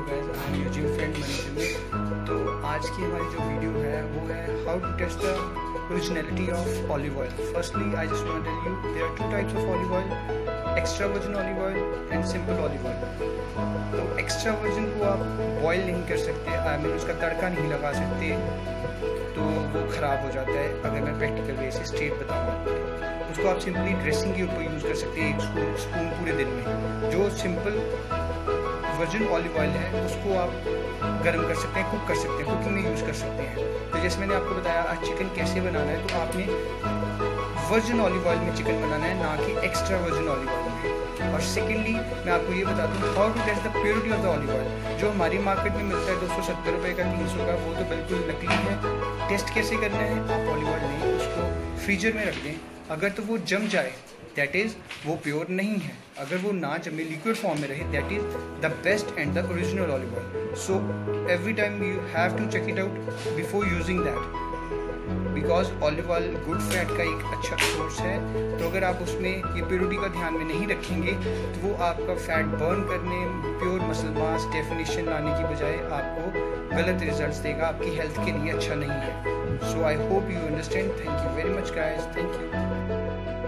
Hello guys I am your gym friend Manish में तो आज की हमारी जो वीडियो है, वो है how to test the originality of olive oil firstly I just want tell you there are two types of olive oil extra virgin olive oil and simple olive oil तो एक्स्ट्रा वर्जिन को आप boil नहीं कर सकते I mean उसका तड़का नहीं लगा सकते तो वो ख़राब हो जाता है, अगर मैं प्रैक्टिकल वे से स्टेट बताऊँ। उसको आप सिंपली ड्रेसिंग के ऊपर यूज़ कर सकते हैं, एक स्पून पूरे दिन में। जो सिंपल वर्जिन ऑलिव ऑयल है, उसको आप गर्म कर सकते हैं कुक कर सकते हैं कुकिंग में यूज़ कर सकते हैं। तो जैसे मैंने आपको बताया, आज चिकन कैसे बनाना है तो आपने वर्जिन ऑलिव ऑयल में चिकन बनाना है, ना कि एक्स्ट्रा वर्जिन ऑलिव ऑयल में। और सेकेंडली मैं आपको ये बता दूँ how to test the purity of the olive oil जो हमारी मार्केट में मिलता है, दो सौ सत्तर रुपये का, तीन सौ का, वो तो बिल्कुल नकली है। टेस्ट कैसे करना है? आप ऑलिव ऑयल नहीं, उसको फ्रीजर में रख दें। अगर तो वो जम जाए दैट इज़ वो प्योर नहीं है। अगर वो ना जमे लिक्विड फॉर्म में रहे that is the best and the original olive oil so every time you have to check it out before using that because olive oil good fat का एक अच्छा सोर्स है तो अगर आप उसमें ये प्योरिटी का ध्यान में नहीं रखेंगे तो वो आपका फैट बर्न करने प्योर मसल मास डेफिनेशन लाने की बजाय आपको गलत रिजल्ट्स देगा, आपकी हेल्थ के लिए अच्छा नहीं है। So I hope you understand thank you very much guys thank you